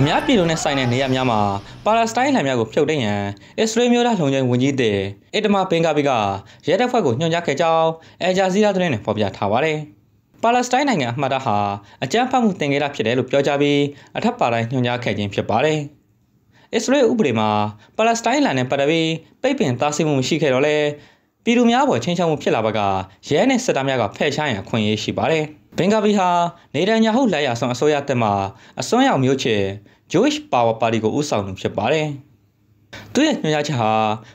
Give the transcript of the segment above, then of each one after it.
အများပြည်သူနဲ့ဆိုင်တဲ့နေရာများမှာပါလက်စတိုင်းလမ်းများကိုဖြုတ်သိမ်းရန်အစ္စရေးမျိုးသားလုံခြုံရေးဝန်ကြီးတဲ့အစ်တမဘင်ဂါဘီကရဲတပ်ဖွဲ့ကိုညွှန်ကြားခဲ့ကြောင်းအဂျာဇီးရာသတင်းနဲ့ဖော်ပြထားပါတယ်။ပါလက်စတိုင်းနိုင်ငံအမှတ်အသားဟာအကြမ်းဖက်မှုတင်ခဲ့တာဖြစ်တယ်လို့ပြောကြားပြီးအထက်ပါတိုင်းညွှန်ကြားခဲ့ခြင်းဖြစ်ပါတယ်။အစ္စရေးဥပဒေမှာပါလက်စတိုင်းလမ်းနဲ့ပတ်သက်ပြီးပိတ်ပင်တားဆီးမှုမရှိခဲ့တော့လဲပြည်သူများပေါ်ချင်းချောက်မှုဖြစ်လာပါကရဲနဲ့စစ်သားများကဖယ်ရှားရန်အခွင့်အရေးရှိပါတယ်။ ဘင်ဂါဘီဟာနေဒန်ညာဟုလက်ရဆောင်အစိုးရတက်မှအစွန်းရောက်မျိုးချေ Jewish Power Party ကိုဦးဆောင်သူဖြစ်ပါတယ်။သူရဲ့ညွှန်ကြားချက်ဟာ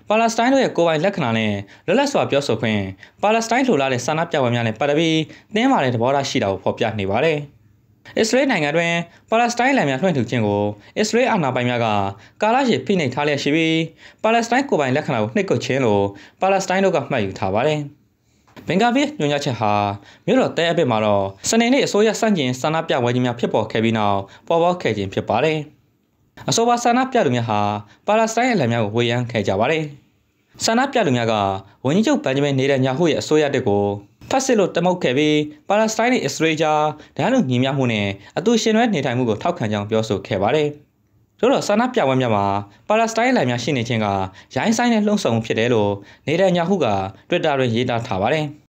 ပါလက်စတိုင်းတို့ရဲ့ကိုယ်ပိုင်လက္ခဏာနဲ့လွတ်လပ်စွာပြောဆိုခွင့်ပါလက်စတိုင်းလိုလားတဲ့ဆန္ဒပြပွဲများနဲ့ပတ်သက်ပြီးတင်းမာတဲ့သဘောထားရှိတာကိုဖော်ပြနေပါတယ်။အစ္စရေးနိုင်ငံတွင်ပါလက်စတိုင်းလမ်းများလွှင့်ထူခြင်းကိုအစ္စရေးအာဏာပိုင်များကကာလရှည်ဖိနှိပ်ထားလျက်ရှိပြီးပါလက်စတိုင်းကိုယ်ပိုင်လက္ခဏာကိုနှိပ်ကွပ်ခြင်းလို့ပါလက်စတိုင်းတို့ကမှတ်ယူထားပါတယ်။ ဘင်္ဂါဗီညွှန်ကြားချက်ဟာမြို့တော်တဲအပစ်မှာတော့စနေနေ့အစိုးရစန့်ကျင်ဆန္ဒပြပွဲကြီးများဖြစ်ပေါ်ခဲ့ပြီးနောက်ပေါ်ပေါက်ခဲ့ခြင်းဖြစ်ပါတယ်။အဆိုပါဆန္ဒပြသူများဟာပါလက်စတိုင်းအလံများကိုဝေယမ်းခဲ့ကြပါတယ်။ဆန္ဒပြသူများကဝန်ကြီးချုပ်ဘန်ဂျမင်နေဒန်ညာဟုရဲ့အစိုးရတက်ကိုဖတ်စစ်လို့တမုတ်ခဲ့ပြီးပါလက်စတိုင်းနဲ့အစ္စရေးကြားဒဏ်လို့ညီမျှမှုနဲ့အတူရှင်တွဲနေထိုင်မှုကိုထောက်ခံကြောင်းပြောဆိုခဲ့ပါတယ်။ တို့တော့ဆန္ဒပြပွဲများမှာပါလက်စတိုင်းလမ်းများရှိနေခြင်းကရိုင်းဆိုင်တဲ့လှုံ့ဆော်မှုဖြစ်တယ်လို့နေဒန်ညာဟုက Twitter တွင်ရေးသားထားပါတယ်။